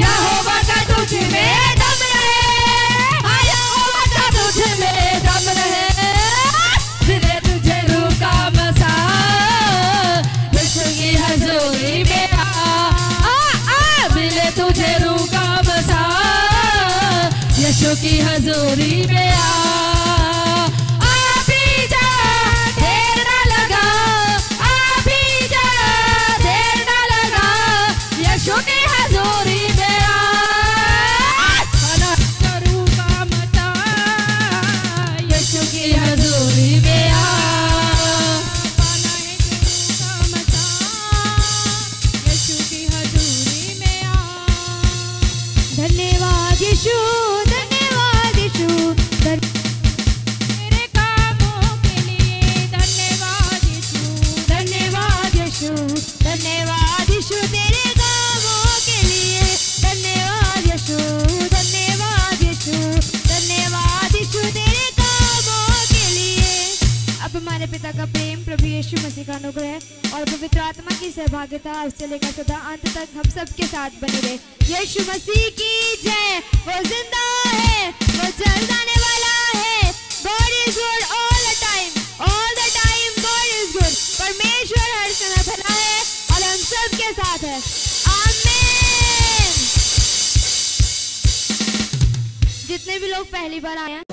यहोवा का तुझ में दम रहे। हाँ, यहोवा का तुझ में दम रहे। मिले तुझे रूह का मसा। यीशु की हजूरी में आ आ आ मिले तुझे रूह का मसा। यीशु की हजूरी में आ धन्यवाद यीशु धन्यवाद यीशु। तेरे कामों के लिए धन्यवाद यीशु धन्यवाद यीशु धन्यवाद यीशु। तेरे कामों के लिए धन्यवाद यीशु धन्यवाद यीशु धन्यवाद यीशु। तेरे कामों के लिए अब हमारे पिता का प्रेम प्रभु यीशु मसीह का अनुग्रह और पवित्र आत्मा की सहभागिता आज से लेकर सदा अंत तक हम सबके साथ बने रहे। यीशु मसीह की जय। वो ज़िंदा है, वो चल जाने वाला है। God is good all the time all the time God is good परमेश्वर हर समय भला है और हम सबके साथ है। आमीन जितने भी लोग पहली बार आए हैं